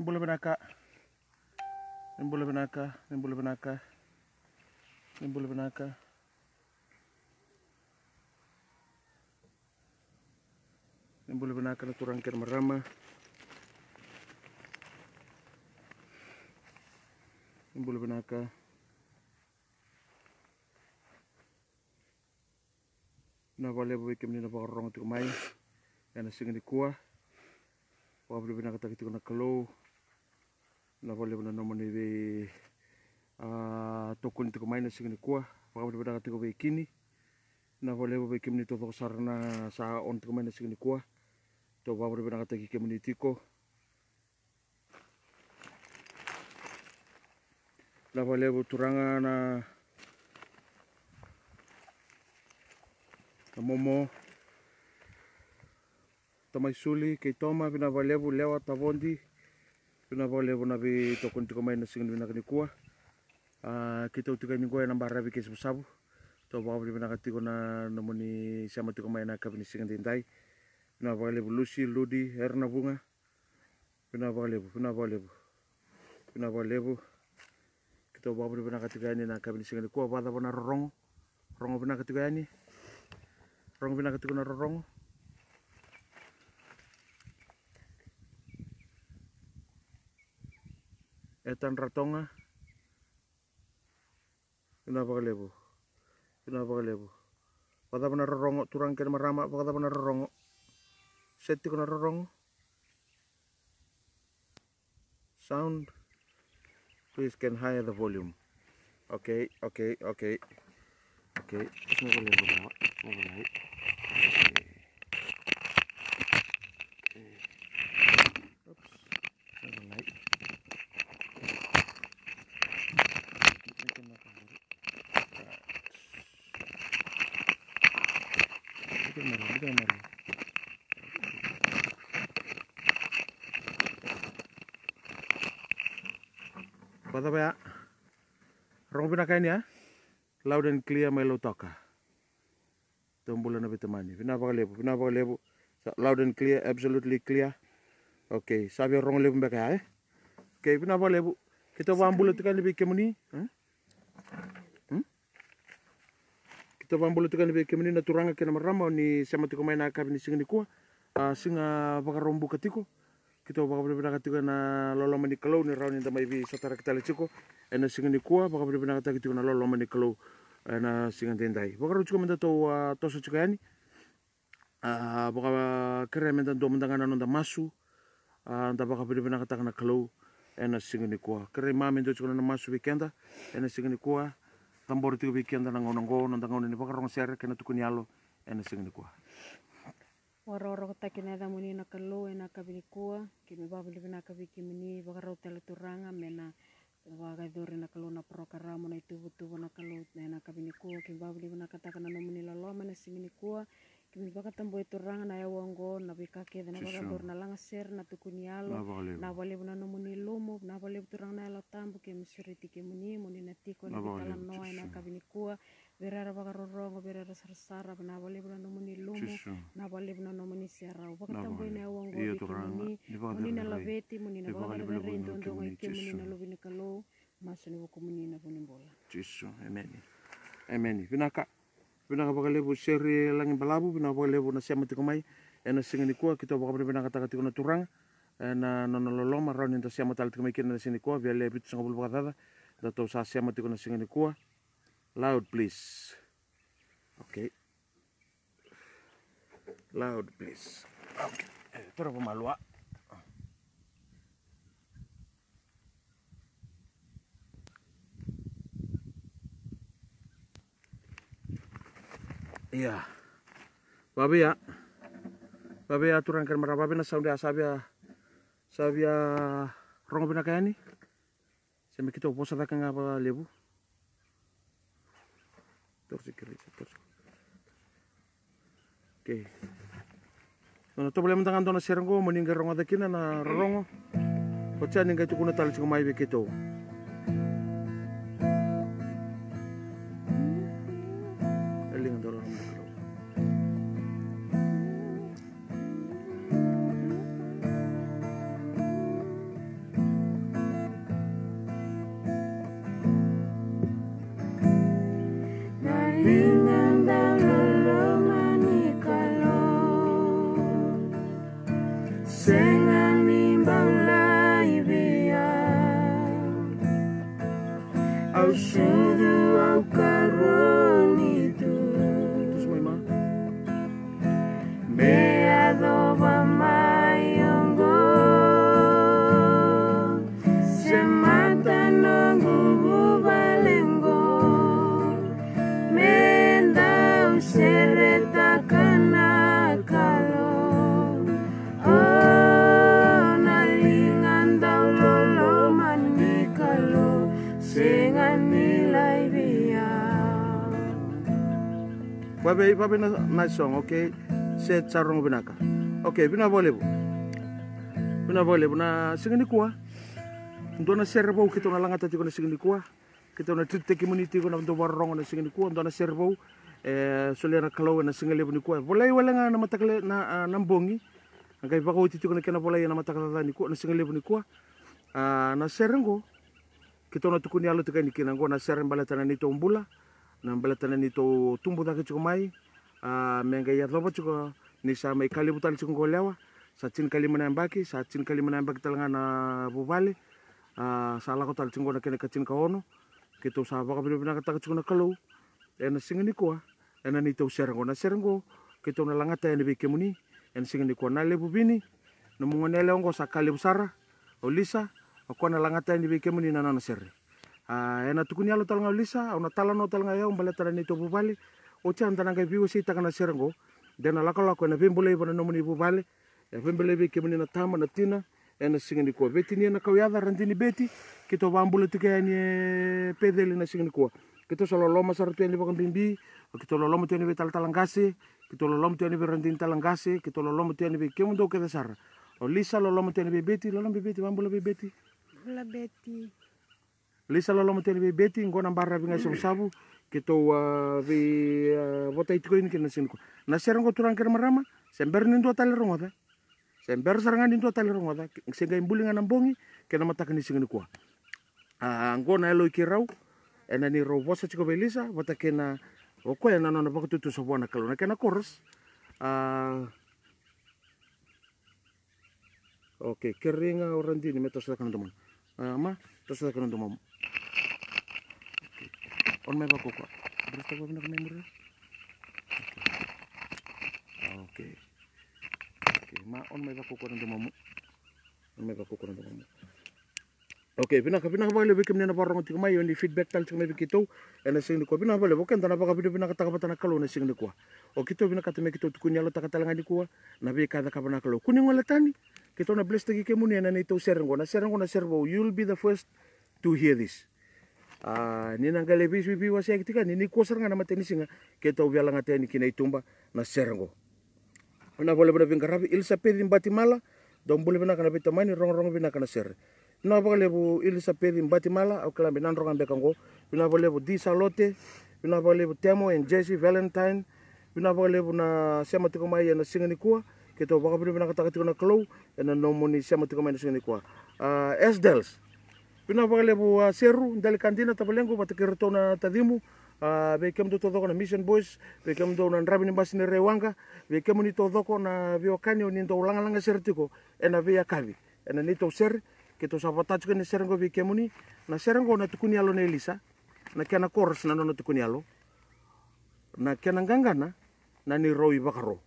Nimbula binaka. Nimbula binaka. Nimbula binaka. Nimbula binaka. Nimbula binaka na turang kir marama. Nimbula binaka. Na vale bo ikem ni na bakarong tu mai. Yana singa ni kuah. Wabli bina kata kita kena kalau na vale bina nama ni ve tokun tu kemain na singa ni kuah. Wabli bina kata kita kini na vale bo ikem ni toto sarana sa on tu kemain na singa ni kuah. To wabli bina kata kita ni tiko. Na vale bo turanga na na momo tamai suli kei toma pina valevu lewa tavondi pina valevu na vi tokon tiko mai na singin vina kani kua. Uh, kita utika ni goya namba ravi kei sabu. To ba pina katiko na namoni sama tiko mai na kabini singin pina valevu lusi ludi herna bunga valevu pina valevu kita ba pina katika ni na kabini singin kua. Vada wana rongo rongo pina katika ni rongo pina katika na rongo etan ratonga. Ina lebu ina lebu pada benar rongo turang kena marama pada benar rongo seti kena rongo sound please can higher the volume. Okay okay okay. Okay semoga lebu semoga lebu Bata ba Rong pinakain ya. Loud and clear may toka. Tumbula na bitamani Pinapakalepo Pinapakalepo Loud and clear Absolutely clear Okay Sabi rong lepo mbeka eh? Okay pinapakalepo Kita wambula tekan lebih kemuni hmm? hmm? Kita wambula tekan lebih kemuni na turanga kena marama ni sama tiko mai na kabini singa ni kuah uh, singa bakarombu katiko kita baka bina kata na lolo mani kalau ni rauni tamai satara kita le chiko ena singa ni kua baka bina kata kita na lolo mani kalau ena singa tendai baka ru chiko menda to toso chiko yani. Baka kere menda do menda ngana nonda masu. Nda baka bina kata na kalau ena singa ni kua. Kere ma menda chiko na masu weekenda ena singa ni kua. Tambor tiko weekenda na ngono ngono nda ngono ni baka rong sere kena tukuni alo ena singa ni kua waroro taki na muni na kalu e na kabini kua ki me babu libi na kabi ki mini bagarau tele turanga me na waga dore na kalu na prokara mo na itu tubu na kalu na kabini kua. Ki babu libi na kataka na muni la loma na singini kua. Kimi baka tambo itu ranga na yawango na bika ke na baga dor na langa ser na tukuni alo na wale na no muni lumo na wale turang na alo tambo ke misuri tiki muni muni na tiko na bika noa na kabini kua berara baka rorongo berara sarsara na wale na no muni lumo na wale na no muni siara baka tambo na yawango biki muni muni na laveti muni na baga na rendo ndo ke muni na na na puni bola Jesu amen. Amen. Vinaka. Pina ka bakalebu seri langi balabu pina bakalebu na siama tiko mai ena singa ni kua kita bakabri pina kata tiko na turang ena nono loloma rau ninta siama tali tiko mai kina na singa ni kua via le bitu sanga bulu bakadada da tau sa siama tiko na singa ni kua loud please okay loud please okay eh, toro pemalua Iya. Babi ya. Babi aturan kan marah babi na saudi asabia sabia rongo bina kaya ni. Semi kita uposa ta kanga ba lebu. Torsi kiri torsi. Oke. Nono to boleh mentangan dona serengo meninggal rongo da kina na rongo. Kocha ninga tukuna tali mai be Babe, babe na song, okay? Set sarong binaka. Okay, bina boleh bu. Bina boleh bu na singini kuah. Ndo na serbo kita na langata tiko na singini kuah. Kita na tite community ko na ndo warong na singini kuah. Ndo na eh solera kalau na singale bu ni kuah. Boleh wala nga na matakale na nambongi. Angkai bako tiko na kena boleh na matakale ni kuah na singale kuah. Ah na serengo kita na tukuni alo tika ni kina ngo na seren balatana ni tombula na balatana ni to tumbu ta kichuko mai a menga ya lobo chuko ni sa mai kali butal chuko golewa sa chin kali mana mbaki sa chin kali mana mbaki talanga na bubale a sa la ko tal chuko na kene kachin ka ono. Kito sa baka bibi na kata chuko na kalau e na singani ko e na ni to serengo na serengo. Kito na langata ni be kemuni en singani ko na lebu bini. Na mungonele ongo sa kali busara. Olisa ako na langata ni be kemuni na na serre Ah, ena tukuni alo talanga lisa, ona tala no talanga yao mbale tala ni to bubale. O chan tana ngai biu si takana serengo. Dena lako lako ena bimbole bana no muni bubale. E bimbole be kemuni na tama na tina. Ena singini ko beti ni na kawiada randini beti. Kito bambule tuke ni e pedeli na singini ko. Kito solo loma saru tueni bakang bimbi. Kito lo loma tueni tal talangase. Kito lo loma tueni randini talangase. Kito lo loma tueni kemundo ke dasar. O lisa lo loma tueni be beti, lo loma be beti, bambule be beti. Betty Lisa lo lomo tele be beti ngona barra binga sabu sabu kito uh, vi uh, vota itiko ini kena sinko. Na serango turang kena marama, sember nindo tali rongoda. Sember sarangan nindo tali rongoda. Senga imbuli ngana mbongi kena mataka ni singani kwa. Uh, ngona elo ikirau ena ni ro vosa chiko be Lisa vota kena o ko ena nona bako tutu so bona kalona kena chorus. Oke, keringa orang dini metos kan teman. Uh, ma, tos kan teman. Ko. Terus tahu apa nak memory? Oke. Oke, ma on may bako ko ng dumamu. On may bako ko ng dumamu. Oke, pinaka pinaka bale bikim na barong ti kumayo ni feedback tal tingme bikito ena sing ko pinaka bale bokan tana baka bido pinaka takapata na kalo na sing ko. O kito pinaka teme kito tukunya lo takatalanga di ko na be kada kabana kalo. Kuning wala tani. Kito na bless tagi kemuni na nito serengo na serengo na servo. You'll be the first to hear this. Ah, ni nang gale bisu bi wasi kitika ni ni kosar nga namateni singa kita ubiala nga teni kina itumba na serengo. Una boleh bena bingkarabi ilsa pedi mbati mala dom boleh bena kana bitamani rong rong bena kana ser. Una boleh bu ilsa pedi mbati mala au kala benan rong ambe kango. Una boleh bu di salote. Una boleh bu temo and Jesse Valentine. Una boleh bu na siama tiko mai na singa ni kua. Kita baka bena bena kata kata na klo na nomoni siama tiko mai na singa ni kua. Ah, Esdels. Pina vale bu uh, seru dali kantina tabalengo bata kirto na tadimu uh, be kem do todo na mission boys be kem do na rabi ni basi ni rewanga be kem ni todo ko na vio kani ni do langa langa sertiko ena via kavi. Ena ni to ser ke to sabotage ko ni serengo be kem ni na serengo na tukuni alo na elisa na kena chorus na no tukuni alo na kena gangana na ni roi bakaro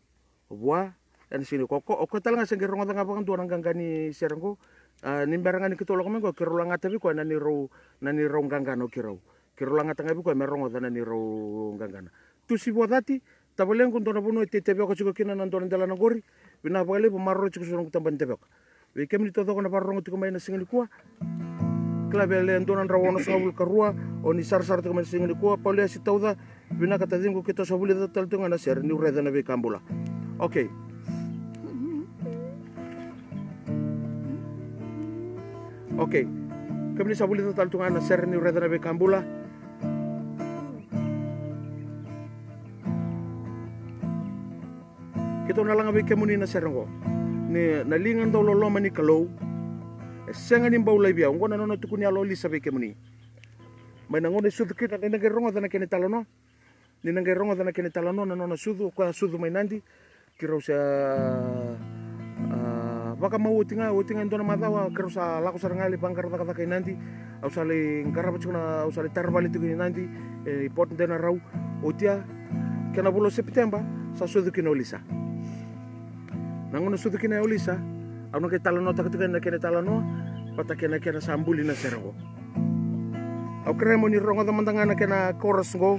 bua ena sini ko ko ko talanga sengge rongo tanga bakan do na gangani serengo Uh, ni barangan ki tolong mengo ki rolanga tabi ko nani ro nani ro ngangano ki ro ki rolanga tanga bi ko me rongo nani ro ngangana. Tu si bodati tabaleng kun tona buno te tebe ko chiko kina nan tona dala ngori bina bale bo marro chiko sorong tamban tebe ko we kemni to ko na barongo tiko mai na singani kuwa klabe le ndonan rawono sabul karua o ni sar sar tiko mai singani kuwa paule si tauda bina kata dingo kita sabuli tal tunga na ser ni ureda na be kambula okay Oke, kami sa bulit tal tunga na ser ni reda na be kambula. Kita na lang abe kemuni na ser ngo. Ni nalingan daw lo loma ni kalau. Senga ni baulay biya, ngo na no tukuni alo li sabe kemuni. May nangon ni sudkit na nagrongo na kini talono. ninangai ronga dana kene talanoa na nona sudhu kwa sudhu mai nandi kira usia waka mau utinga utinga ndona madawa kira usa lako sarangali bangkar taka taka nandi au sale ngara bachuna au sale tarvali tuku nandi e pot ndena rau utia kena bulo september sa sudhu kina ulisa nangona sudhu kina ulisa au nake talanoa taka tuka na kene talanoa pata kena kena sambuli na serago au kira mo ni ronga damandangana kena chorus ngo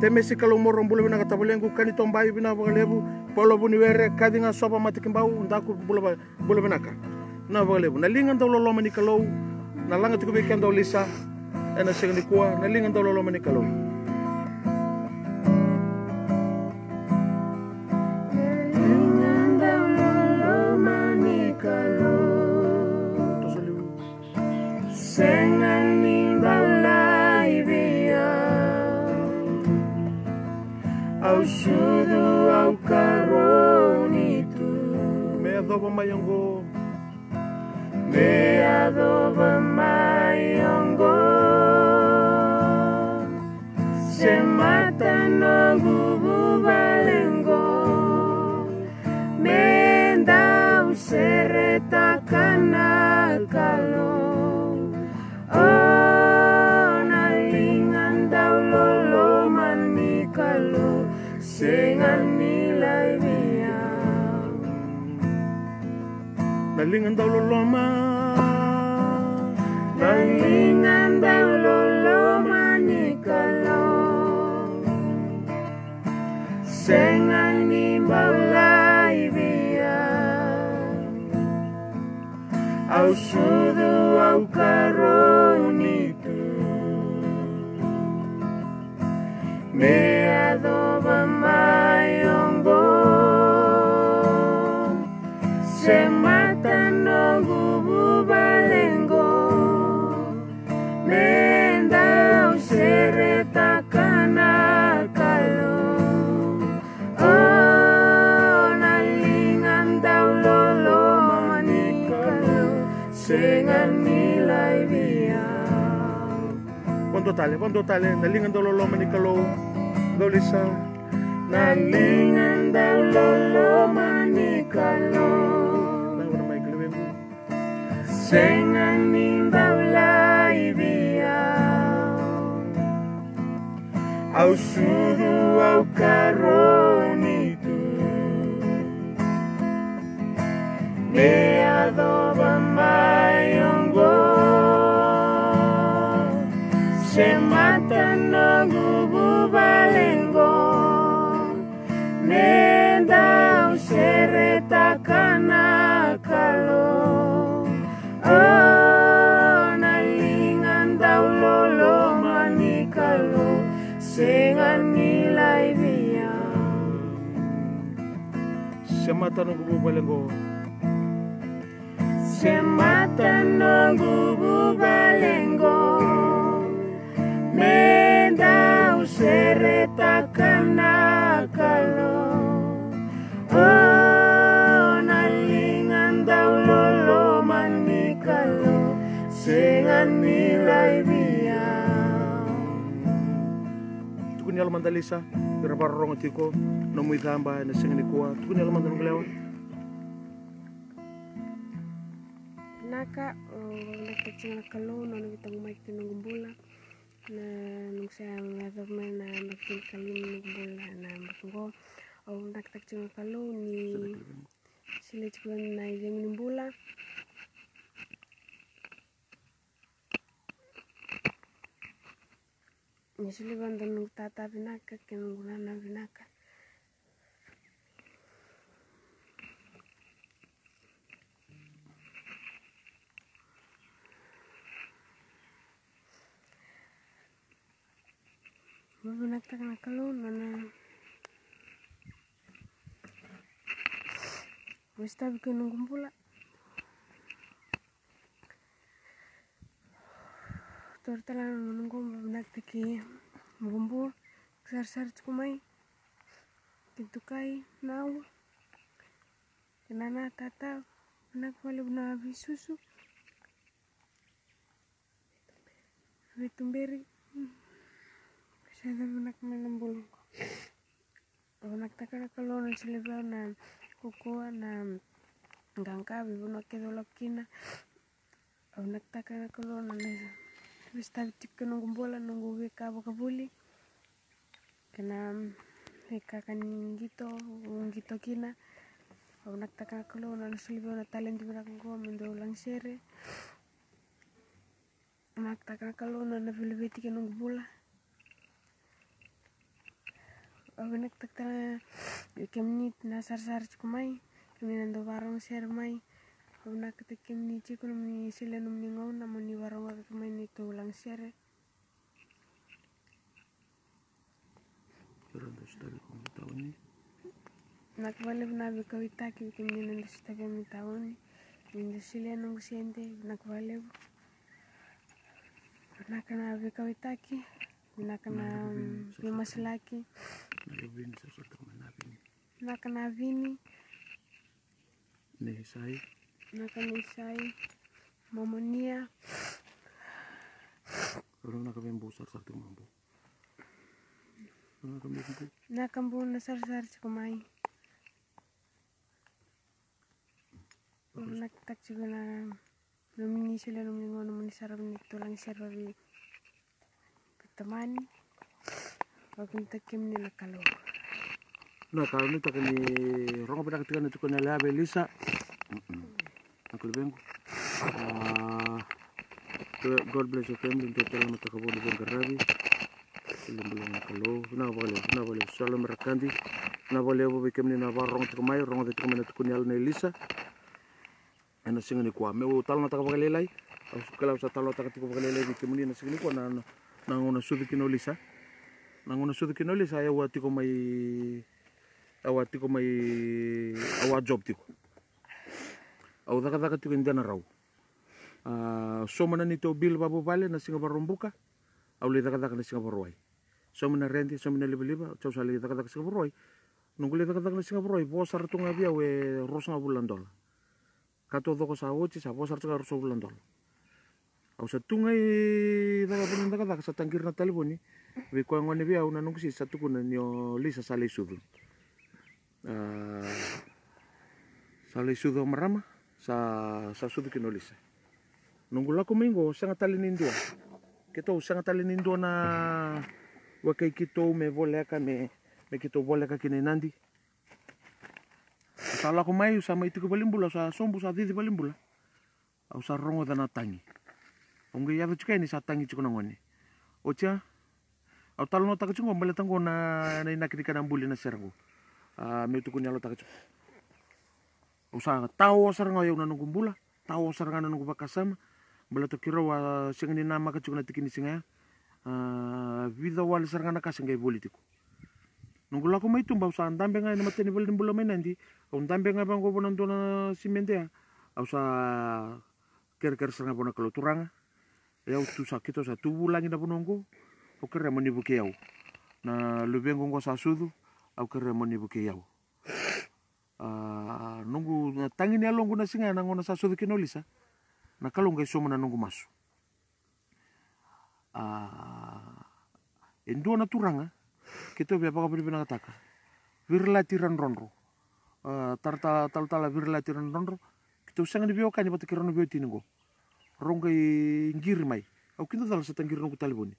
temesi morong bulu bina kata bulengu kani tombai bina bagalebu polo buni were kadi nga sopa mati kimbau ndaku bulu ba bulu bina ka. Na bagalebu na lingan daw lolo mani kalau na langa tuku bikan daw lisa ena sing di kuwa na lingan daw lolo mani kalau Au sudu au karoni tu me adobo mayongo Me adoba mayongo Se mata no gubu balengo Menda usereta kanakalo na lingan daw lolo ma Nalingan daw lolo manikalo Sengan ni baulay biang Au sudu au karonitu Ponto tale, ponto tale, na lingan daw lolo mani kalau daw lisa. Nalingan daw lolo manikalo na wana may kalawin Sengan nimbaw lai biang Au sudu au karonitu Me matan no gubu balengo. Se matan no gubu balengo. Menda userreta kanal. Tukun yalo mandalisa kira barong tiko no muy gamba na singani kuwa tukun yalo mandan ngelewa naka nakachanga kalo no nabitang mic tinungumbula na nung sa mga man na magting kalim nungumbula na makungo o nakachanga kalo ni sila chikuan na numbula ni banda nung tata binaka kinungula na binaka Mabunagtag na kalon na Basta ko nung kumpula. Tortala nung ko mabunagtag ki mabumbu. Sar-sar kumay. Kintukay naw. Kinana tata. Nagwalib na bisusu. Bitumberi. Saya nak main takana kalona silibao na kukua na ngangkabi buno kedolo kina au naktakana kalona na Bista tikka nunggu bola nunggu wika bakabuli kena wika kan gitu gitu kina au naktakana kalona na silibao na talent birak go mendo ulang sere naktakana kalona na bilibeti ke nunggu bola au naktakana kemnit na sar-sar cikumai kemnit warung ser mai Una ketikim ni chiku ni sile num ni ngau na moni warong ka kemai ni to ulang sere. Kira ndo stabi kong tahun ni. Nak bale na bi kawita ki kim ni nando stabi mi taoni. Ni sile nung siente nak bale. Nak na bi kawita ki. Nak na bi maslaki. Nalibin sa sa tama nabi. Nak na vini. Nih saya. Nak na isai. Momonia. Orang nak kami besar satu mampu. Orang kami mampu. Nak kambu na sar-sar cikumai. Nak tak juga na Nomini sila nomini ngo nomini sarap ni tulang serba bi Pitamani Wag takim ni nakalo Nah, kalau ni tak ni orang pernah ketika itu kena lihat Belisa. Lebih Ah, God bless your family untuk mata kabur di Bengkarabi. Belum belum kalau na boleh na boleh salam rakandi na boleh bo bikem ni na barong tu mai rong tu ke mana tu kunyal na Elisa. Ana singa ni kwa me o talo na taka bagalelai. Au kala sa talo taka tiko bagalelai bikem ni na singa ni kwa sudu kino Elisa. Na ngona sudu kino Elisa ya wa tiko mai awa tiko mai awa job tiko au auzakazaka tuku dena rau. Uh, somana ni tau bil babu vale na singa varombuka au le zakazaka na singa varoi somana renti somana libaliba tau sa le zakazaka singa baruai. nungu le zakazaka na singa varoi vo saratunga bia we rosanga bulan dola. Kato doko sa ochi sa vo saratunga rosa bulan dola. Au sa tunga i zakazaka zakazaka sa tangir na taliboni we koe ngone bia una nungu si sa tukuna ni o lisa sa le sudu uh, ah, sa le sudu marama sa sa sudu kinolisa nunggu lako mingo sanga tali nindua kito sanga tali nindua na wakai kito me voleka me me kito voleka kine nandi. Sa lako mai sa mai tuku balimbula sa sombu sa didi balimbula. Au sa rongo dana tangi. Onge yado chika ini sa tangi chukuna ngone ocha au talo no takachungo mbale tango na na inakirika na mbuli na sergo uh, me tuku nyalo taka cukup. Usa tao saranga yau nanung kumbula, tao saranga nanung bakasama, bala to kira wa singani nama ka cukuna tikini singa. Uh, vida wali saranga na kasinga politiko. Nunggu lako mai tumba usa andambe ngai na mateni bali bula mai nandi, au ndambe ngai bango bonan dona simente ya. Usa kira-kira saranga bona kalau turanga. Ya tu sakito sa tubu langi na bonongo, o kira mani buke yau. Na lubengo ngo sa sudu, au kere moni buke. Nunggu na tangi ni alongu na singa na ngona saso kino lisa. Na kalonga iso na nunggu masu. Uh, endo na turanga kita bia baka beri bina kataka. Virla tiran ronro. Uh, tarta tal tala virla tiran ronro. Kita usang ni bio kani batu kirano bio tiningo. Ronga ngiri mai. Au kinto dala sa tangiri nunggu taliboni.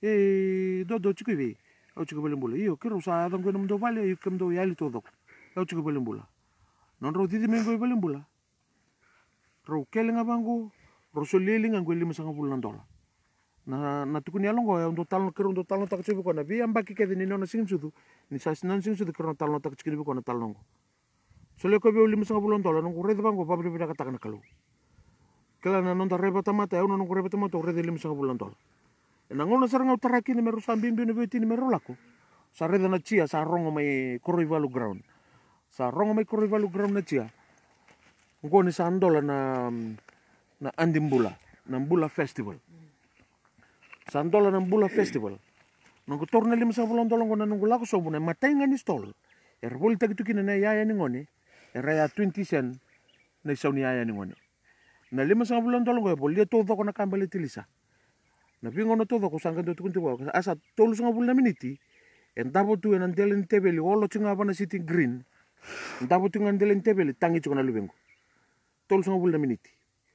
Eh, do do chikui bei au chika balen bula iyo kira usa adang kena mendo vale kem do yali todok au chika balen bula non ro titi mengo i bula ro kele nga bango ro so lele nga ngweli masanga bula dola na na tukuni alongo ya undo talon kira undo talon tak chibi kona bi ambaki kede ni nona singin sudu ni sa sinan singin sudu kira talon tak chibi kona talongo so le ko bi uli masanga bula dola nong rede bango babri bida katakana kalu kela na nonda reba tamata ya nong reba tamata rede lima masanga bula dola na ngona saranga utaraki ni meru sambimbi ni beti ni meru lako sa reda na chia sa rongo mai koroi valu ground sa rongo mai koroi valu ground na chia ngoni sa andola na na andimbula na mbula festival. Sa andola na mbula festival. Nunggu torna lima sa bulan dolong ngona nunggu lako sobu na matai ngani stol er boli tagi tukina na yaya ni er raya 20 sen na isauni yaya ni ngoni na lima sa bulan dolong ngoni boli dia todo kona kambali tilisa. Na pingo no todo ko sanga do tukunti wa asa tolu sanga bulan miniti entabo tu en andele ni tebeli olo chinga green tu ngandele ni tebeli tangi chukana lubengo tol songa bulna miniti.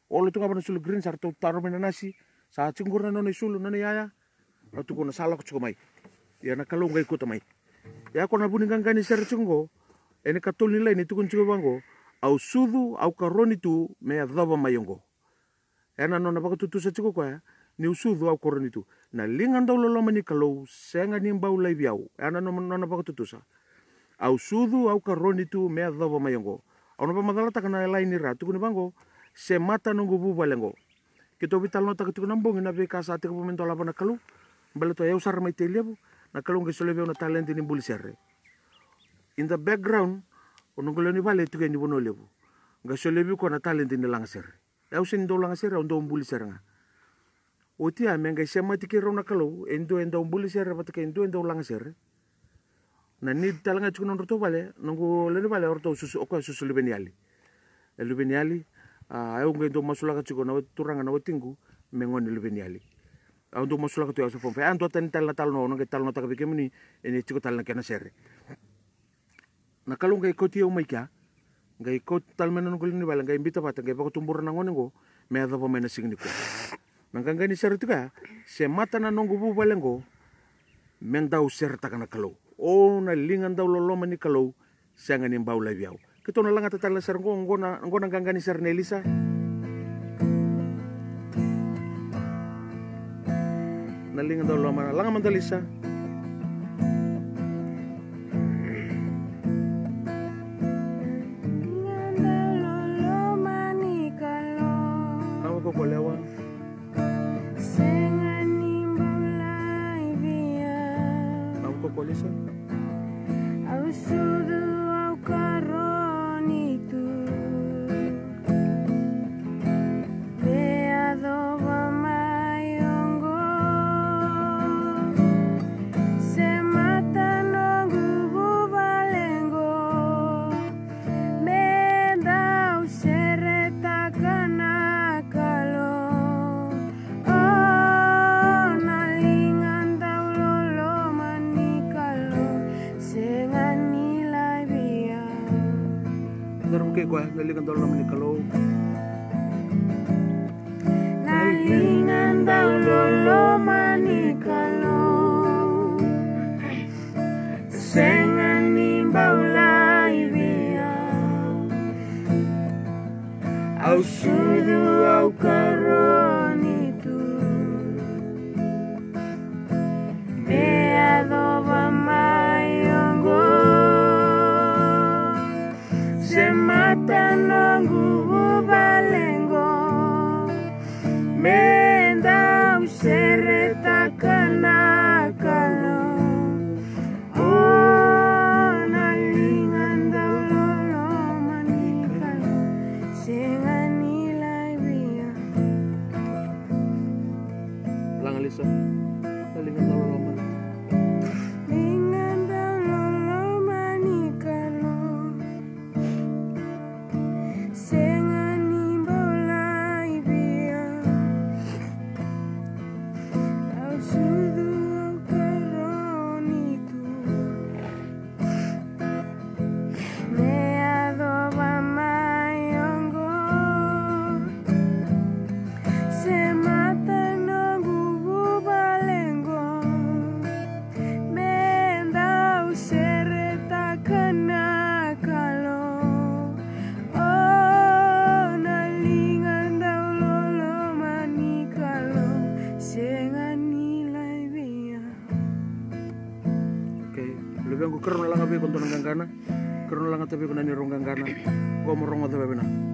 Olo tu ngabana sulu green sarto taro mena nasi sa cingurna nona sulu nona yaya. Atu kona sala ko mai ya na kalau ngai kota mai ya kona buni gangani ser cungo ene katol nilai ni tukun cungo bango au sudu au karoni tu me adhaba mayongo ena nona baka tutu sa cungo kwa ni usudu au karoni tu. Na lingan daw lolo mani kalau senga ni lai biau ena nona nona baka tutu sa au sudu au karoni tu me adhaba mayongo au napa madala takana lai ni ra tukun bango se mata nunggu bubalengo kito vital nota ketukun nambong ina be kasa te momento la bana kalu bale to eu sar mai na kalu nge sole na talent ni buli serre. In the background ono ngolo ni vale tu ni bono lebu nga sole bi na talent ni langa serre. Eu do langa serre ondo buli serre nga. O ti a menga sema ti kero na kalu endo endo buli serre patake endo endo langa serre na ni talanga tukun ndo to vale nongo le ni vale orto susu o ko susu le beniali le beniali uh, au ngai do masula ka chiko na turanga na watingu mengoni le beniali au do masula ka tu aso fomfe anto tan tal na tal no ngai tal no ta ka muni ene chiko tal na kena sere. Na kalau ngai koti au mai kya ngai ko tal mena no kulini bala ngai bita bata ngai ba tumbur na ngone go me pa mena singni ko nang ngai ni sere tuka se mata na nongo bu balengo men dau ser ta kana kalau o na lingan dau lolo mani kalau sanga ni bau lai biau Kito na lang atatala sir ko ngona ngona gangani sir Nelisa. Nalingan daw lama lang man dalisa. Darum ke ko nalingan daw lama ni kalau. Nalingan daw lolo manikalo Senganin baulai biang Au sudu au karonitu abi konto nang gangana. Keren lang tapi ko nani rong gangana. Ko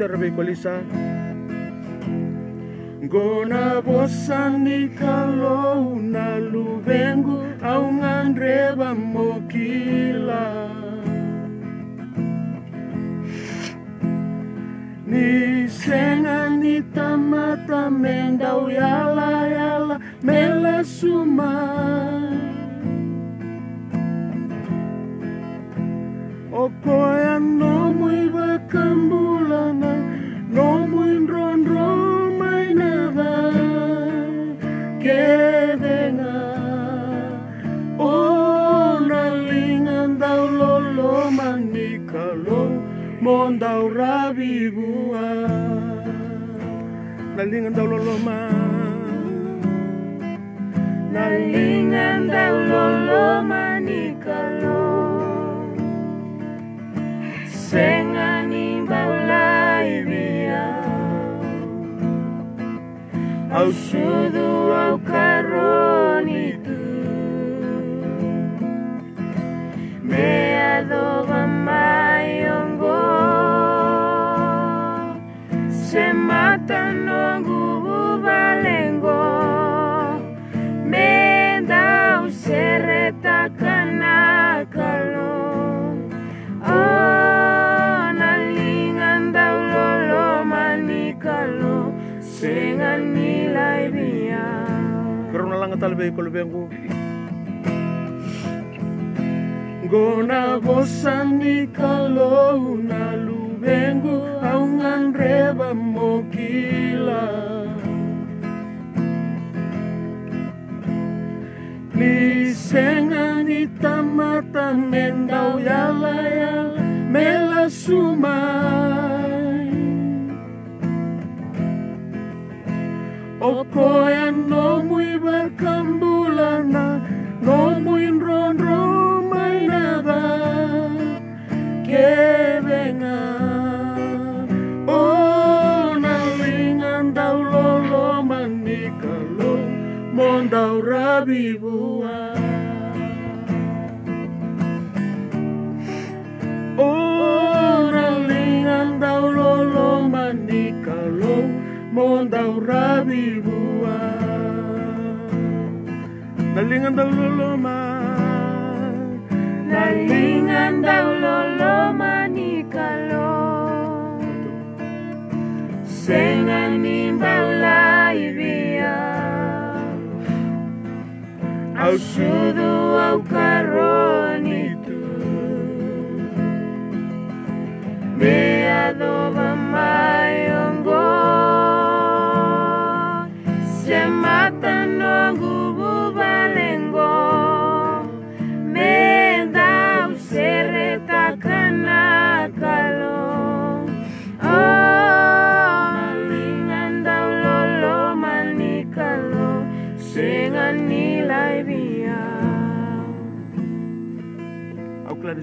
Ngoni rau serve kolisa Ngona bosani kalau na lubengu au ngandreba mokila Ni senga ni tamata mendau yala yala mela sumai Okoya no muy bakambulana mondau rabi bua Nalingan daw lolo man Nalingan daw lolo manikalo Sengani baulai bia. Au sudu au Karena lang talbe ko lubengu Gona bosani kalau na lubengu au ngandreba mokila Ni senga ni tamata mendau yala yala mela sumai Okoya no muy barcambulana, no muy ronro mai nada que venga. Oh, nalingan daw lolo manikalo, mondau rabi bua. Oh, nalingan daw lolo manikalo, mondau rabi Nalingan daw lolo man. Nalingan daw lolo manikalo Sengan ni baulai biya Au sudu au karonitu Me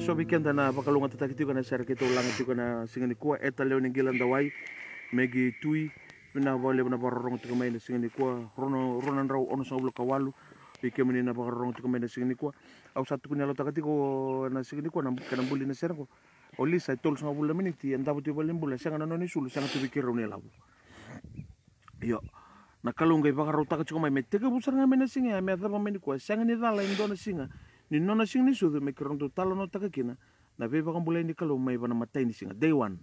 sobi kenda na pakalunga tataki tika na share kita ulang tika na singani kuwa eta leo ni dawai megi tui pina wale na barorong tika mai na singani kuwa rono ronan rau ono sa ulo kawalu Ike meni na barorong tika mai na singani kuwa au satu kunya lo takati ko na singani kuwa na kana buli na share ko oli sa tol sa bula meni ti anda buti balen bula sanga na noni sulu sanga tu bikir roni labu yo na kalunga iba karo taka chiko mai busar nga mena singa me adaba meni kuwa sanga ni indona singa ni nona singa ni sudu me kiron tu talo no taka kina. Na be bakang bulai ni kalau mai bana matai ni singa day one.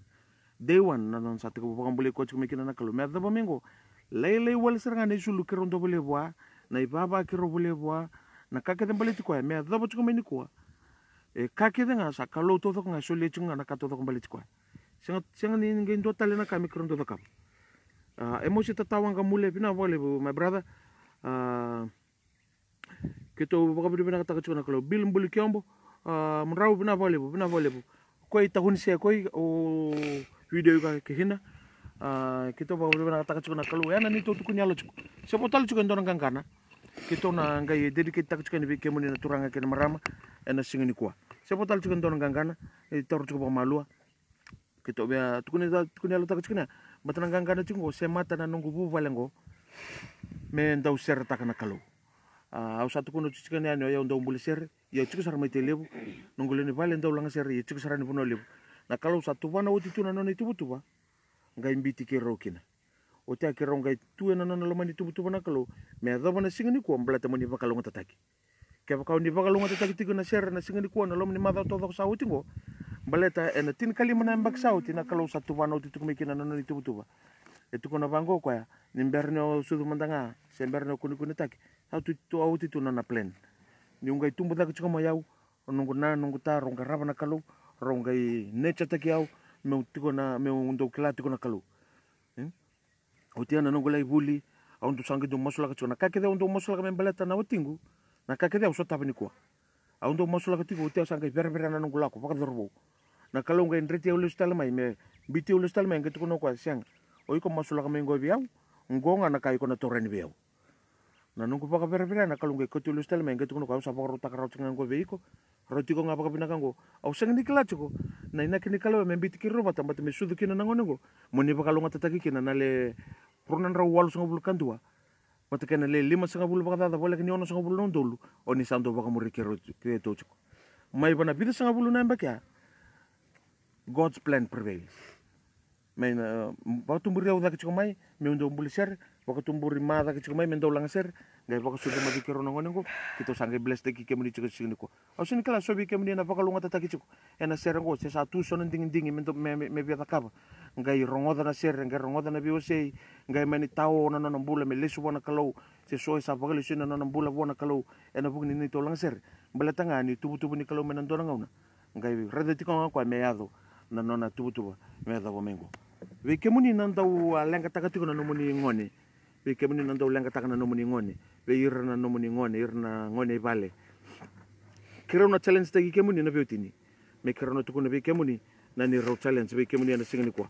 Day one na non sate ko bakang bulai ko chiko me kina na kalau me adaba mengo. Lei lei wal seranga ni sulu kiron to bule bua na ibaba kiro bule bua na kake den bale tikuwa me adaba chiko me ni kuwa e kake nga sa kalau to to nga sule chunga na kato to bale tikuwa singa singa ni ngai ndo na kami kiron to to kap uh, emosi tatawang ka mule pina vole bu my brother. Uh, kito baka bidi pina kata kachuna kalau bil mbuli kiombo uh, mrau pina vole bu pina vole bu koi tahun sia koi o video ka kehina uh, kito baka bidi pina kata kachuna kalau ya nani to tukunya lo chuku siapa tahu chuku ndona kankana kito na ngai dedicate tak chuku ni bi kemuni na turanga kena marama ena singini kuwa siapa tahu chuku ndona kankana e taru chuku malua. Kito bea tukuni tukuni lo tak chuku na matanang kankana chuku se mata na nunggu bu valengo me ndau ser takana kalau au satu kuno cuci kan ya mbuli ser ya cuci sar mai lebu nunggu leni vale ndau langa ser ya cuci sarani puno lebu na kalau satu wana o tituna nona i tubutuba ngai mbiti ke rau kina. O te ake rau ngai tue na nona lomani tubutuba na kalau me adhava na singa ni kua mbala te mani wakalunga tataki ke wakau ni wakalunga tataki tiku na sera na singa ni kua na lomani madha to dhako sa utingo mbala ta e na tin kali mana mbak sa uti na kalau satu wana o tituku mekina nona ni tubutuba e tuku na bango kwa ni mberne o sudu mandanga se mberne o kuni kuni taki au tu tu au tu na plan. Ni ungai tumbu da chiko mayau nungu na nungu ta ronga raba na kalu ronga i necha taki au me tiko na me undo kila tiko na kalu. Hmm? o tia na nungu lai buli au ndu sangi do masula ka chona kakede undo masula ka me baleta na watingu na kakede au sota ni kwa. Au ndu masula ka tiko o tia sangi vera vera na nungu lako paka dorbo. Na kalu ngai ndreti au lustal mai me biti au lustal mai ngai no kwa siang. O iko masula ka me ngoi biau ngonga na kai ko na toreni biau na nungku paka pera pera na kalunga ko tulo stel menga tukuno kau sapa rota karo veiko. Roti ko ngapa kapina kango au seng ni kala chuko na ina kini kala me biti kiro bata me sudu kina nango ngo moni paka lunga tataki kina na le prunan ra walu sanga bulu kantua bata kena le lima sanga bulu baka dada boleh kini ono sanga bulu nondolu oni sando baka muri kiro kire to chuko mai bana sanga bulu namba kya God's plan prevails. May na, eh, uh, tumburi au daki chikomai, me undau buliser, waka tumburi ma daki chikomai, me undau langaser, gai waka suda ma dikero na ngonengo, kita sangai bles deki kemuni chiko chikiniko. Au sini kala sobi kemuni na waka lunga tataki chiko, ena serango, se sa tu sonen ding dingi, me, me, me, me bia takaba. Gai rongoda na ser, gai rongoda na bio sei, gai mani tao na nona bula, me lesu bona kalau, se soi sa waka lesu na nona bula bona kalau, ena bugni ni tau langaser. Belatanga ni tubu-tubu ni kalau menandona ngauna. Gai rada tiko ngakwa meado, na nona tubu-tubu, meado wa. We kemuni nan dau uh, lenga taka tiko na nomuni ngone. We kemuni nan dau lenga taka na nomuni ngone. We ira nomuni ngone ira ngone vale. Kira na challenge tagi kemuni na beutini me kira na tuku na we kemuni na ni ro challenge. We kemuni na singani kwa.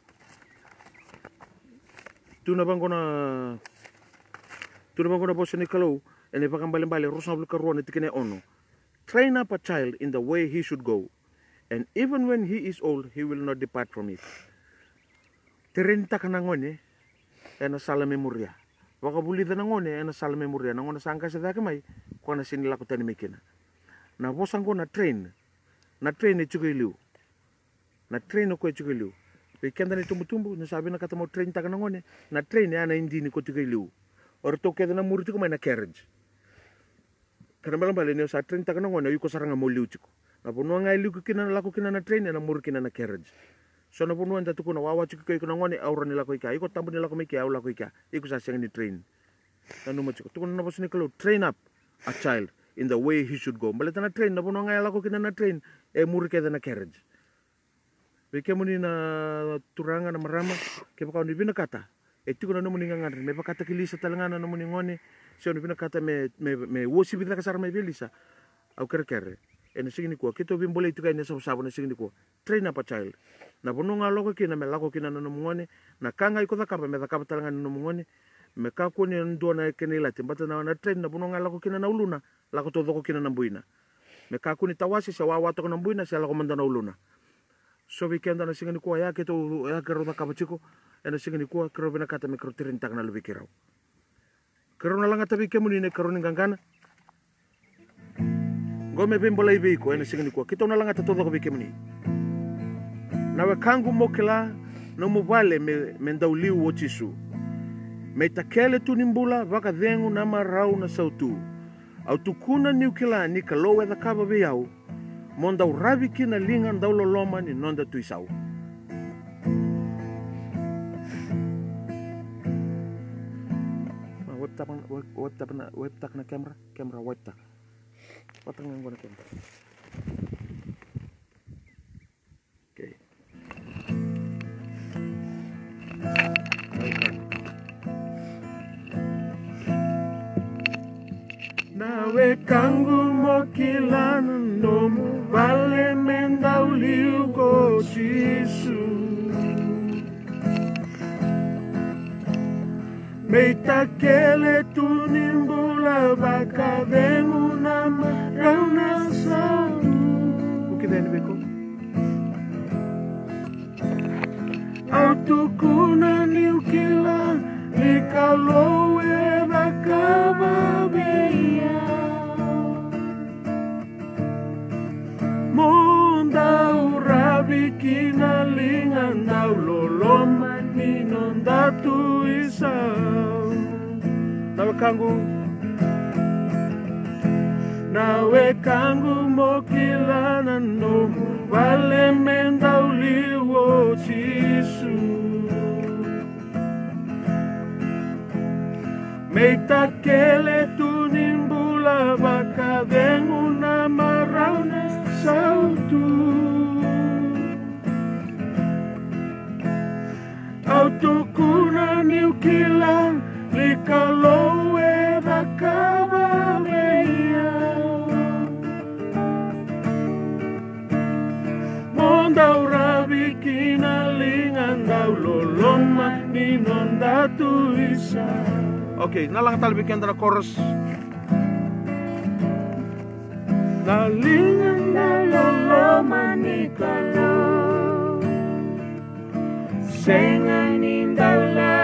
Tuna bangona tuna bangona bosa ni kalau ene pakam bale bale rosa bulu karuan tikene ono. Train up a child in the way he should go. And even when he is old he will not depart from it Terenta ka nangone ena sala memoria. Waka buli da nangone ena sala memoria. Nangona sangka sa dake mai kona sini lako tani mekina. Na bosango na train. Na train e chuko iliu. Na train ko e chuko iliu. Pe kenda ni tumbu tumbu na sabi na kata mo train taka nangone. Na train e ana indi ni ko chuko iliu. Or to keda na muri chuko mai na carriage. Kana malam bale ne sa train taka nangone yuko saranga mo liu chuko. Na pono ngai liu kina lako kina na train e na muri kina na carriage. So na punuan tatu kuna wawa chiko kai kuna ngone aura nila ko ika iko tambu nila ko miki aula ko ika iko sa ni train. Na numa chiko tukuna na ni kalau train up a child in the way he should go. Balita na train na puno ngai lako kina na train e muri keda na carriage. Beke muni na turanga na marama ke pakau ni bina kata. E tiko na numuni ngangan me pakata kilisa talangana numuni ngone. Sio ni bina kata me me me wosi bina kasar me belisa au kere kere ena singini kuwa kito bimbole ituka ina sabu sabu na singini kuwa train up a child. Na pono nga loko kina me lako kina nono mungone na kanga iko thakapa me thakapa talanga nono mungone me ka ni ndo na kene la timbata na na train na pono nga lako kina na uluna lako to thoko kina na me ka ni tawasi sa wa wato na mbuina sa lako manda na uluna. So weekend na singini kuwa ya kito ya kero thakapa chiko. Ene singini kuwa kero bina kata me kero tirin tak na lubi kirau kero na langa tabi kemuni ne kero ningangana ngome bimbola ibiko ena singini kuwa kito na langa tatodo ko bikemuni nawe kangu mokela no muvale me, me ndauliu o tisu me takele tu nimbula vaka dhengu na marau na sautu. Au tukuna ni ukila ni kaba be yau mo ndau ravi kina linga ndau loloma ni nonda tu isau web na tak na kamera kamera web tak patang nang na kamera okay nawe kangu mokilana nomu vale mendauliuko jisu meitakele tunimbola bakavemu na marana salu ukidhenibeko autukuna niukila nikalowe bakavabeya monda urabikinalinganaulolomaninonda nawe kangu. Mokilana nomu vale mendauliwo tisu meitakele tunimbula vakavengu na marauna sautu. Autukuna niukila likalowe vakavaveia mondauravikina lingandau ninondatuisa Oke, nalang tali bikin antara chorus. Nalingan Lolo manikalo Sengan indala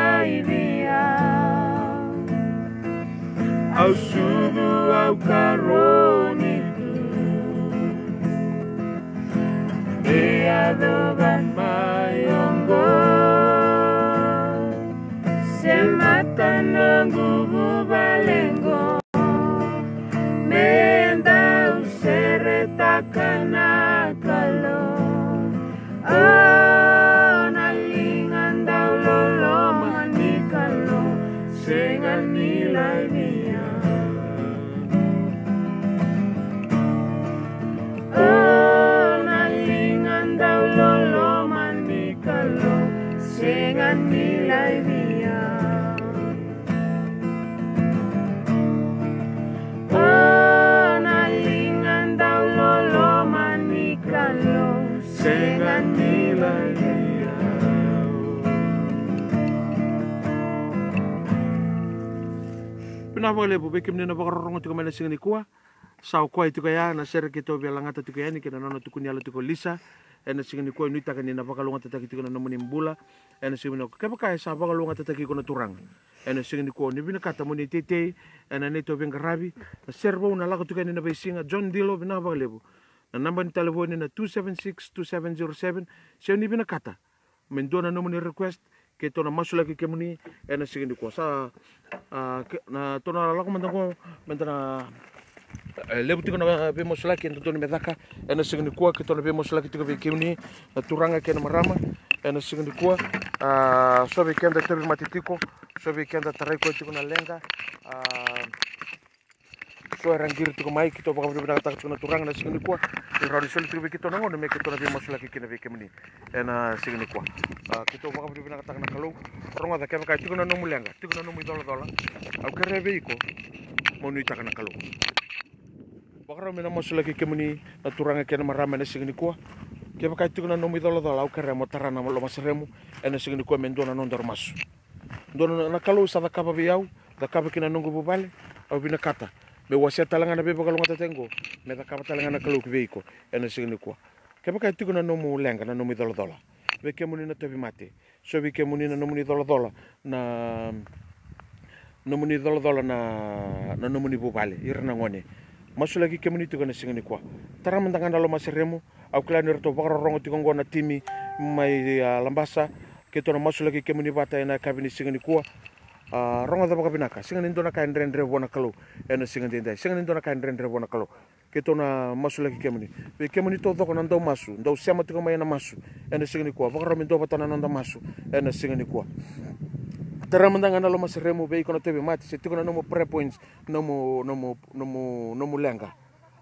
au sudu au karoniku. Dia dogan mayongo Semata pina wale ya, bu? Bekim nena bakarorong tuka mele singani kua sau kua itu kaya na ser kito bia langata tuka yani kena nono tukuni ala tuku lisa. Ena singani kua nuita kani na bakalonga tataki tuka nono muni mbula. Ena singani kua kepa kaya sa bakalonga tataki kona turang? Ena singani kua ni bina kata moni tete ena neto bia karabi, na ser bau na laka tuka be singa John Dilo, nah bakalebu ya, na namba ni telepon na 276 2707 ni bina kata. Mendona nomuni request και το όνομά σου λέει και ήμουν ένας συγγενικός. Τώρα αλλάγω με τον. Με ε, είναι Λέω ότι είχα πει μοσουλάκι και τον Μεδάκα, ένας συγγενικός και τον πει μοσουλάκι και τον Κίμνη, ε, του Ράγκα και ένα μαράμα, ένας συγγενικός, σοβιεκέντα Σοβικέντα σοβιεκέντα τραϊκό και τον αλέγγα. Kenda tebi matitiko so be kenda tarai ko tiko na lenga ah so rangir tiko mai kito baka be na tiko na turanga na signi kua ni rari soli tiko be kito na ngono me kito na be moslaki ke na be kimni ena signi kua ah kito baka be na tiko na kalau ronga da ke baka tiko na nomu lenga tiko na nomu dola dola au kerebe iko mo nui taka na kalau Wakara mina masu lagi ke muni na turanga ke na marama na singini kua. Ke baka itu na nomi dola dola au kare mo tarana mo lo masremu ena singini kua mendona non dor masu. Dona na kalau sa da kaba biau, da kaba kina nungu bubale au bina kata. Me wasia talanga na beba kalunga tatengo, me da kaba talanga na ke beiko ena singini kua. Ke baka itu na nomu lenga na nomi dola dola. Be ke muni na tebi mate. So be ke muni na nomuni dola dola na nomuni dola dola na na nomuni bubale irna ngone masu lagi ke muni tukana singani kwa tara mandanga lo masiremu au kila ni rto bakara rongo tikongo na timi mai uh, lambasa ke tona masu lagi ke muni bata ena kabini singani kwa uh, rongo da baka binaka singani ndona ka ndre ndre bona kalo. Ena singani ndai singani ndona ka ndre ndre bona kalo. Ke tona masu lagi ke muni be ke muni to doko na ndo masu. Ndo sema tikongo mai na masu. Ena singani kwa bakara mi ndo batana nanda masu. Ena taramandanga na lo masiremu be ikono tebe mati. Se tikona no mo pre points no mo no mo no mo no mo lenga.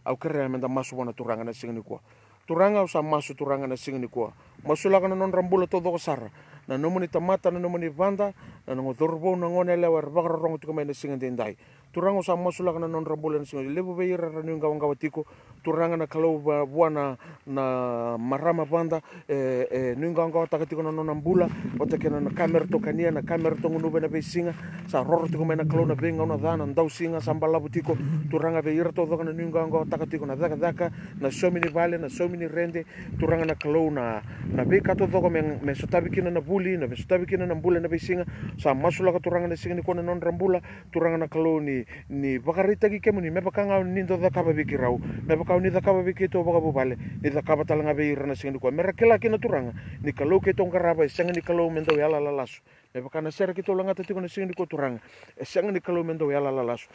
Au kere menda masu wana turanga na singni kwa turanga usa masu turanga na singni kwa masu laka na non rambula todo ko sara na no mo ni tamata na no mo ni banda na no dorbo na ngone le war bakra rong tukama na singni dai turanga sa masulaka na non rabulan singo lebo be ira ranu ngawa ngawa watiko turanga na kalau ba buana na marama banda? Eh, eh, e e nunga nga wataka tiko na non ambula otakena na kamer to kania na kamer to ngunu be na be singa? Sa ror tiko mena kalau na be ngawa na dana ndau singa sa mbala butiko turanga be ira to doka na nunga ngawa takatiko na daka daka na somini vale na somini rende. Turanga na kalau na na be kato doka me me sotabikina na buli na me sotabikina na mbula na be singa. Sa masulaka turanga na singa ni kona non rambula turanga na kalau ni ni ni bagaritagi ke muni me kanga ni ndo da kaba biki rau. Me kau ni da kaba biki to baga bubale ni da kaba talanga be irana singi ko mera kela ke naturanga ni kalau ke tong karaba singi ni kalau mendo yala lalasu me lasu. Sera ke to langa tatiko na singi ko turanga. Singi ni kalau mendo yala lalasu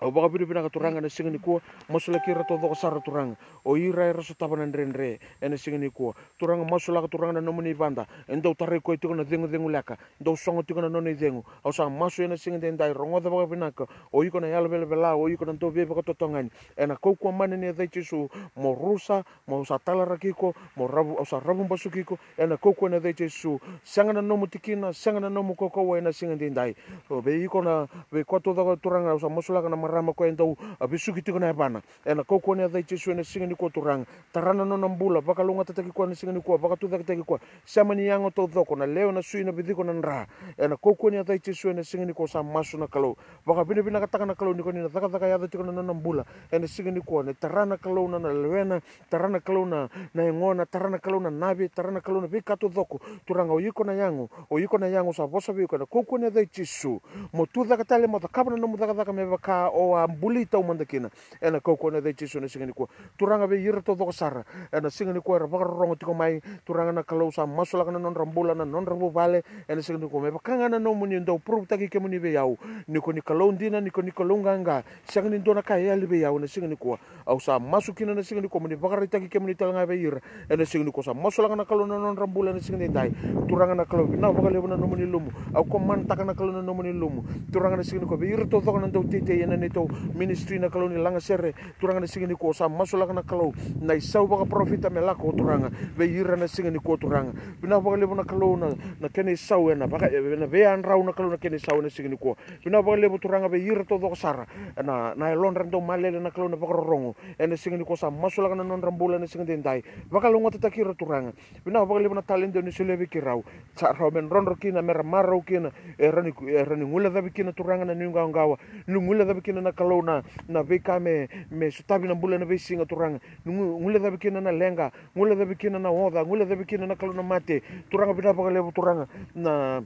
o baka bidi bina katuranga na singani kua masula kira to doko sara turanga. O ira era so taba nan ren re ena singani kua. Turanga masula katuranga na nomoni banda endo tare ko tiko na dengu dengu laka endo songo tiko na noni dengu Au sa masu ena singa den dai rongo da baka bina ka o iko na yala bela bela o iko na to bebe ka totongani ena ko kua mane ne dai tisu mo rusa mo sa tala rakiko mo rabu au sa rabu basukiko ena ko kua na dai tisu sanga na nomu tikina sanga na nomu koko ena singa den dai. O be iko na be ko to doko turanga au sa masula ka na marama ko endau a bisuki tiko na bana ena kau kua na dai chisu ena singa ni ko turang tarana no nambula baka lunga tataki kwa na singa ni ko baka tu tataki ko sama ni yango to doko na leo na sui na bidiko na nra ena kau kua ni dai chisu ena singa ni ko sa masu na kalau baka bina bina kataka na kalau ni ko ni na taka taka yada tiko na nambula ena singa ni ko ne tarana kalau na na lewena tarana kalau na na ngona tarana kalau na nabi tarana kalau na bika to doko turanga o yiko na yango o yiko na yango sa bosa biko na kau kua ni dai chisu mo tu taka tale mo takabana no mo taka taka me baka o ambulita o mandakina ena kau kua ni dai chisu ena singa ni kwa turanga be yira to doko sara ena singa ni kwa ra baka rongo tiko mai. Turanga na kalau sa masula kana non rambula na non rambu vale ena singa ni kwa me baka ngana no muni ndo puru taki ke muni be yau. Niko ni kalau ndina niko ni kalau nganga. Singa ni ndona ka ya libe yau na singa ni kwa au sa masu kina na singa ni kwa muni baka ritaki ke muni talanga be yira ena singa ni kwa sa masula kana kalau na non rambula na singa ni dai turanga na kalau na baka lebo na no muni lumu. Au ko man taka na kalau na no muni lumu. Turanga na singa ni kwa be yira to doko na ndo tite ena ni to ministry na kalau ni langa sere turanga na singa ni kwa sa masula kana kalau na isau baka profita me lako turanga be yira na singa ni turanga bina baka lebo na kalau na na kene sau ena baka na an rau na kalau na kene sau na singa ni bina baka lebo turanga be yira to doko sara na na londra ndo malele na kalau na baka rongo ena singa ni ko sa masula kana non rambula na singa den dai. Baka longo tatakira turanga bina baka lebo na talende ni selebi kirau. Sa rau men ronro kina mera kina e rani e rani ngula da kina turanga na ninga ngawa ngula da kina kina na kalau na na vei ka me me sutavi na bula na vei singa turanga. Ngule davi kina na lenga ngule davi kina na oda ngule davi kina na kalau na mate turanga pina paka turanga. Na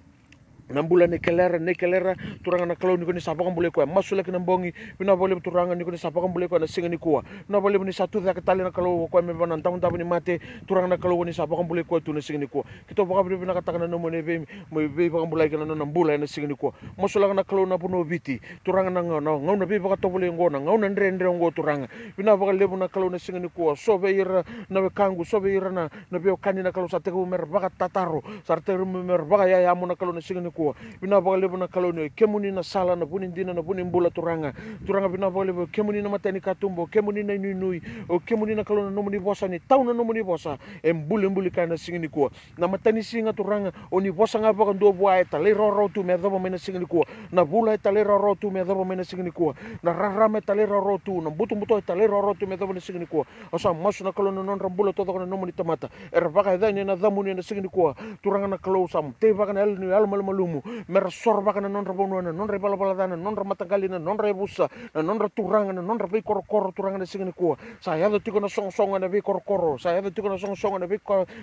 nambula ni kelera ni kelera turanga na kalau ni koni sapa kambule kwa masula kina mbongi bina bole turanga ni koni sapa kambule kwa na singa ni kuwa na bole ni satu da ketali na kalau kwa me bana tamu tamu ni mate turanga na kalau ni sapa kambule kwa tu na singa ni kuwa kito baka bina kata kana no mone be mo be baka kambule kana no nambula na singa ni kuwa masula na kalau na puno biti turanga na ngau na ngau na be baka tobule ngona ngau na ndre ndre ngo turanga. Bina baka lebu na kalau na singa ni kuwa so ira na be kangu so ira na na be na kalau sa te mer baka tataro sa te mer baka ya ya mo na kalau na singa ni kuwa bina baka lebo na kaloni kemuni na sala na bunin dina na bunin bula turanga. Turanga bina baka lebo kemuni na matani katumbo kemuni na nui o kemuni na kalona no muni bosa ni tau na no muni bosa em bule bule ka na singini kuwa na matani singa turanga o ni bosa nga baka ndo bua eta le ro ro tu me dabo mena singini kuwa na bula eta le ro ro tu me dabo mena singini kuwa na rarama eta le ro ro tu na butu butu eta le ro ro tu me dabo na singini kuwa asa masu na kalona non rambula todo kana no muni tamata. Era baka dani na damuni na singini kuwa turanga na kalau sam te baka na el malumu mera sorba kana non rabono na non rebala bala dana non ramatangali na non rebusa na non raturanga na non rabi koro koro turanga na singini kuwa sa ya do tiko na song songa na vi koro koro sa ya do tiko na song songa na vi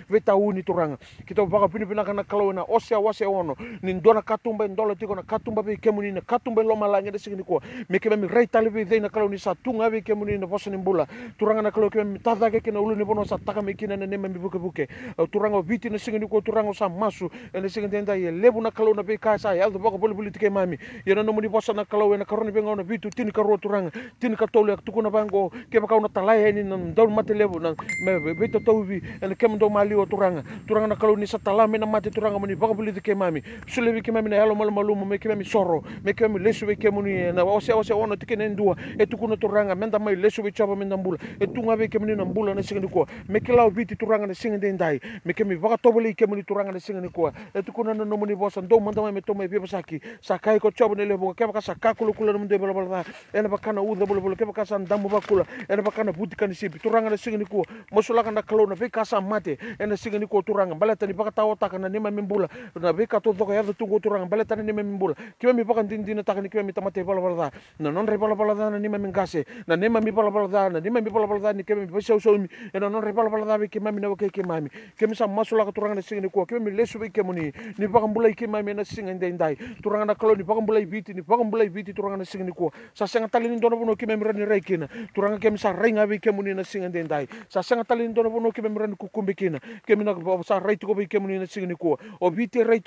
vi tauni turanga kita baka pini pina kana kalau na osya wasya ono. Ni ndona katumba ndola tiko na katumba vi kemuni na katumba lo malanga na singini kuwa me kema mi rai tali vi na kalau ni sa tunga vi kemuni na bosa ni mbula turanga na kalau kema mi tada ke kena ulu ni bono sa taka mi kina na nema mi buke buke. Turanga viti na singini kuwa turanga sa masu na singini tenda ye lebu na kalau na vi sa ya do baka bole bole tike mami ya no muni bosa na kalau na karoni benga na bitu tini karo turanga tini ka tole tuku na bango ke baka na talai ni na ndol mate lebu na me beto taubi na kem do mali o turanga turanga na kalau ni sa talame na mate turanga muni baka bole tike mami sule bi ke mami na yalo mal malu me ke mami soro me ke mami lesu be ke muni na ose ose ono tike na ndua e tuku na turanga menda mai lesu be chaba menda mbula e tunga be ke muni na mbula na singa ko me ke lao turanga na singa ndai me ke mi baka tobole ke muni turanga na singa ko e tuku na no muni bosa ndo manda mai me tome be saki sakai ko chobo ne lebo ke baka saka kulu kula ena baka na uda bala bala ke baka san damu bakula. Ena baka na buti kan sipi. Turanga na singini ko mosula kan na kalo na beka sa mate. Ena singini ko turanga. Bala tani baka tawo taka na nema mimbula. Na beka to to ya tungo turanga. Bala tani nema mimbula. Ke mi baka ndindi na taka ni ke mi tamate bala bala na non re bala bala na nema mingase. Na nema mi bala bala na nema mi bala bala ni ke mi besa so mi. Ena non re bala bala ke mami na ke ke mami. Ke mi sa masula ka turanga na singini ko ke mi lesu be ke muni ni baka mbula ke mami me na singa ndai ndai turanga na kalau ni pakambulai biti ni pakambulai biti turanga na singa ni ko sa senga tali ni dona bono kime mirani rai kina turanga kemi sa rai ngabe kemu ni na singa ndai ndai sa senga tali ni dona bono kime mirani kukumbe kina. Kemi na sa rai tuko bi kemu na singa ni ko o biti rai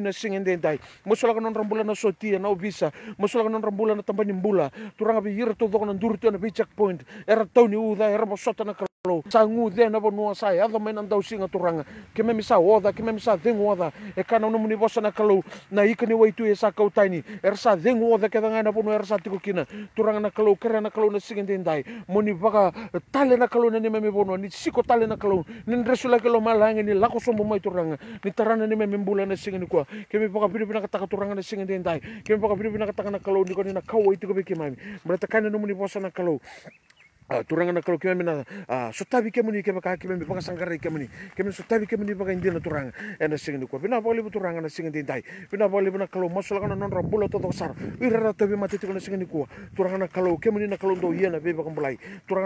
na singa ndai ndai mosola kanon rambula na sotia na obisa. Mosola kanon rambula na tambani mbula. Turanga bi yira to dogona ndurto na bi checkpoint. Era tau ni uda era mosota na lo sa ngu de na bonu sa ya do mena ndau singa turanga. Ke me misa oda ke me misa dengu oda. E kana no muni bosa na kalu na ikani waitu e sa kautaini er sa dengu oda ke danga na bonu er sa tiko kina. Turanga na kalu kera na kalu na singa dendai moni baka tale na kalu ni me me bonu ni siko tale na kalu ni resula ke lo malanga ni lako sombo mai turanga. Ni tarana ni me me mbula na singa ni kwa ke me baka piri pina kataka turanga na singa dendai ke me baka piri pina kataka na kalu ni ko ni na kau waitu ke be ke mami. Mrata kana no muni bosa na kalu turanga na kalau kemi mina ah, sotabi kemi ni kemi ka kemi mi baka sangkara kemi ni kemi sotabi kemi ni baka indina turanga ena singa ni ko bina boli turanga na singa dindai bina boli bina kalau masula kana non rambulo to sar ira to bi mati tikona singa ni ko turanga na kalau ni na kalau ndo yena be baka mbulai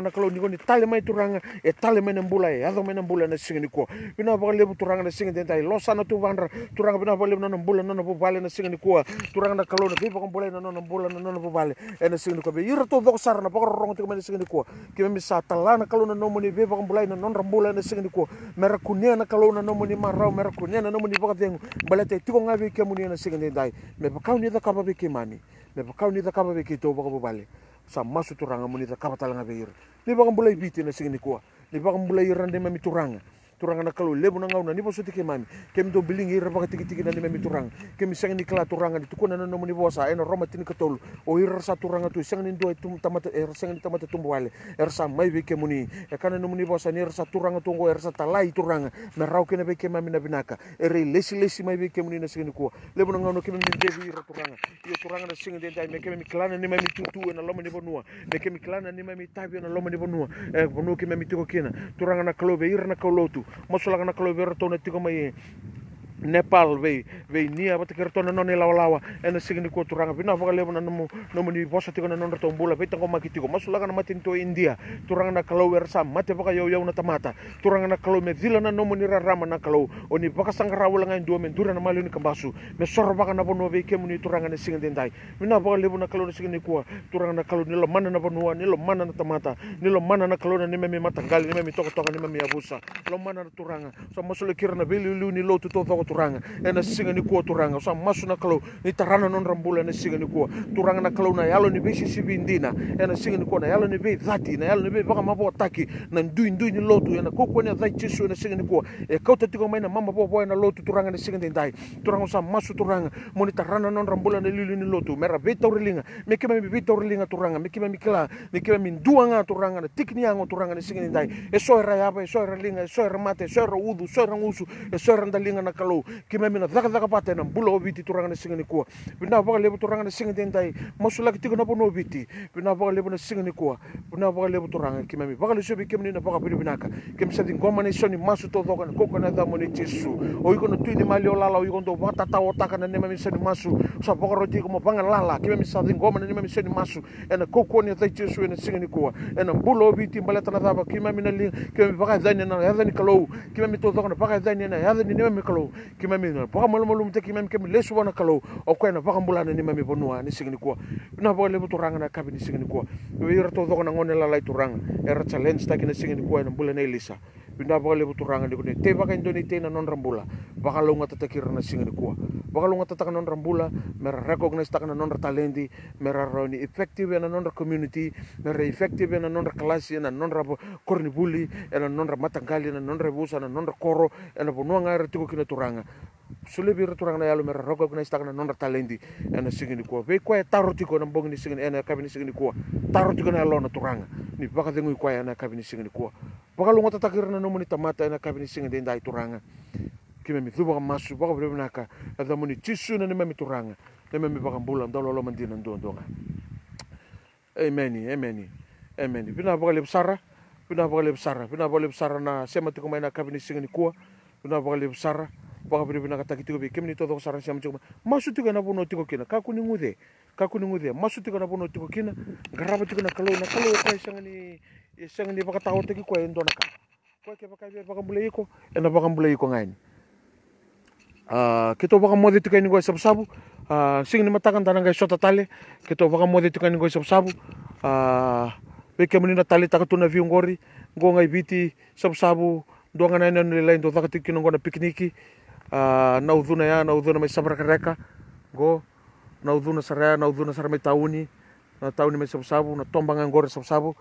na kalau ni ni tale mai turanga e tale mai na mbulai ado mai na mbula na singa ni ko bina boli turanga na singa dindai losa na tu vandra turanga bina boli na mbula na bo bale na singa ni ko turanga na na be baka mbulai na non na ena singa ni ira to sar na baka rongo tikona singa ni kime mi sa talana kalau na nomo ni na non rambula na singa ko mera kunia na kalau na nomo ni marau mera kunia na nomo ni baka tengu balate tiko ngabi ke muni na singa dai. Me bakau ni da kaba be ke mami me bakau ni da kaba be to baka bubale sa masu turanga muni da kaba talanga be ir ni baka mbulai biti na singa ko ni baka mbulai mami turanga turanga na kalau lebu na ngauna ni boso mami. Kem do bilingi ra baka tiki tiki na ni mami turanga kem sanga ni kala turanga di tukuna na nomo ni bosa ena roma tini katolu o ira sa turanga tu sanga ni do tum tamata er sanga ni tamata tumbu wale er sa mai be kemuni e kana nomo ni bosa ni er sa turanga tungo er sa talai turanga na rau kena be ke mami na binaka. Er lesi lesi mai be kemuni na ni kuwa lebu na ngauna kem ni ira turanga iyo turanga na singa den dai me kem ni mami tutu na loma ni bonua. Me kem klana ni mami tabi na loma ni bonua. E bonua ke mami tiko kena. Turanga na klobe ira na kaulotu mosola kana kalau ver tona tiko mai Nepal vei vei nia bata kira tona noni lawa lawa ena sigini ko turanga pina faka levo na nomo nomo ni bosa na nonra tombula vei tango maki tiko masula kana matin to India turanga na kalau wer sa mate faka yau yau na tamata turanga na kalau me vila na nomo ni rarama na kalau oni baka sangara wala ngai dua men dura na malu ni kambasu me sor baka na bono vei kemu ni turanga na sigini dendai mina faka levo na kalau na sigini ko turanga na kalau ni lo mana na bonua ni lo mana na tamata ni lo mana na kalau na ni memi matanggali ni memi toko toko ni memi abusa lo mana na turanga so masula kira na lu ni lo tu to turanga ena singa ni kuwa turanga sa masu na kalau ni tarana non rambula na singa ni kuwa turanga na kalau na yalo ni besi sibindina ena singa ni kuwa na yalo ni be dhati na yalo ni be baka mabo ataki na ndui ndui ni lotu. Ena koko ni dhai chisu na singa ni kuwa e kauta tiko mai na mama bo boy na lotu turanga na singa ni ndai. Turanga sa masu turanga. Moni tarana non rambula na lili ni lotu. Mera beta urilinga me kima mi beta urilinga turanga. Me kima mi kila me kima mi duanga turanga na tikni ango turanga na singa ni ndai. E so yaba e so linga e so mate e so udu so era ngusu e so ndalinga na kalau ki me mina dhaka dhaka pate na mbula o viti turanga na singa ni kua. Pina baka lebu turanga na singa den dai masula ki tiko na bono viti. Pina baka lebu na singa ni kua. Pina baka lebu turanga ki me baka le sobi ki na baka pili binaka ki me sadi ngoma ni soni masu to dhoka na koko na dhamo ni jesu o iko na tuini mali o lala o iko ndo wata ta o taka na nema mi soni masu. Sa baka roti ko mo banga lala ki me sadi ngoma na nema mi soni masu. Ena koko ni dhai jesu ena singa ni kua. Ena mbula o viti mbaleta na dhaba ki me na li ki me baka dhani na yadhani kalau ki me to dhoka na baka dhani na yadhani nema mi kalau ki me na baka malo malo mte ki me ke lesu wana kalau o ko na baka mbula na nema mi bonua ni singa ni kua na baka le turanga na kabi ni singa ni kua we ira to dhoka na ngone lala turanga. Era challenge ta ki na singa ni kua na mbula na Pindah baka lebu turanga di kune te baka indoni te na non rambula. Baka lunga tatakira na singa ni kua. Baka lunga tataka non rambula mera recognize taka na non talendi mera roni effective na non community mera effective na non klasi na non rabo korni buli na non matangali na non rebusa na non koro na bonua ngara tiko kina turanga sulebi turanga na yalo mera recognize taka na non talendi. Na singa ni kua be kwa taro tiko na bongi ni singa na kabini singa ni kua. Taro tiko na yalo na turanga ni baka dengu kwa na kabini singa ni kua. Baka lunga tatakira na nomuni tamata na kabini singa den dai turanga kime mi thuba masu baka bere naka. Ada muni tisu na nime turanga nime mi baka mbula ndolo lo mandina ndo ndonga amen amen amen. Pina baka le sara pina baka le sara. Pina baka le sara na sema tiko mai na kabini singa ni kuwa pina baka le sara baka bere naka takitiko bi kime ni todo sara sema tiko masu tiko na bono tiko kina. Ka kuni ngude ka kuni ngude masu tiko na bono tiko kina. Garaba tiko na kalau na kalau ka sanga ni sanga ni baka tawo tiki kwa ndo naka kwa ke baka baka mbula iko ena baka mbula iko ngani uh, kita baka mode tu kaini go sabu-sabu. Uh, sing ni matakan tanang guys sota tale. Kita baka mode tu kaini go sabu-sabu. Uh, beke menina tali takatuna viungori. Go ngai biti sabu-sabu doanga na nani lain do takati kino ngona pikniki uh, na ya na udhuna mai sabra kareka go na udhuna sara na udhuna sara mai tauni na tauni mai sabu-sabu na tombanga ngore sabu-sabu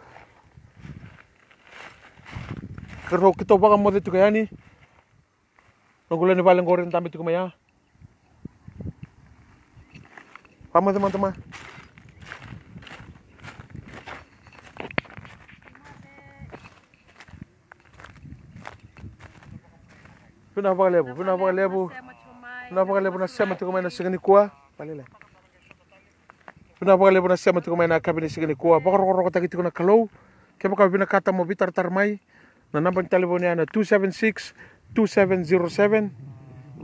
Kerro kita baka mode tu kayani Nunggulan ni paling goreng tamit ko maya. Pama teman-teman. Pinapakalepo, pinapakalepo. Pinapakalepo na sema tuko na sigani kuwa. Palile. Pinapakalepo na sema tuko na kabini sigani kuwa. Bakarokoro taki tuko na kalau. Kaya ka binakata mo bitar tarmay. Na nambang telepon niya na 276 2707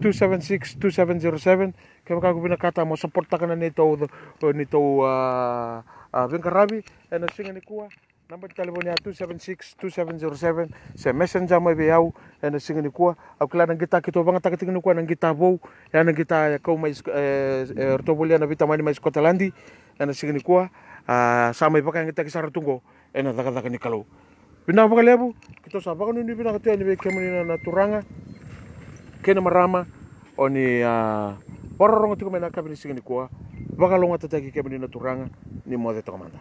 276 2707 kaya ka binakata mo suporta ka na nito uh, nito uh, uh, Vingkarabi and singa ni kuwa number telepon niya 276 2707 sa messenger mo ibiyaw and singa ni kuwa au kila nang kita kito banga takating ni kuwa nang kita bo ya nang kita kau mais eh, eh, ortobolia na vitamani mais kotalandi. And singa ni kuwa uh, sama ibaka yang kita kisara tunggo and nakataka ni kalau Pinapaka lebu, kita sabaka nuni pinakatua ni beke na naturanga, kena marama, o ni uh, pararonga tuka mena kabini sigini kuwa, baka longa tataki kemani naturanga, ni mo de tokamanda.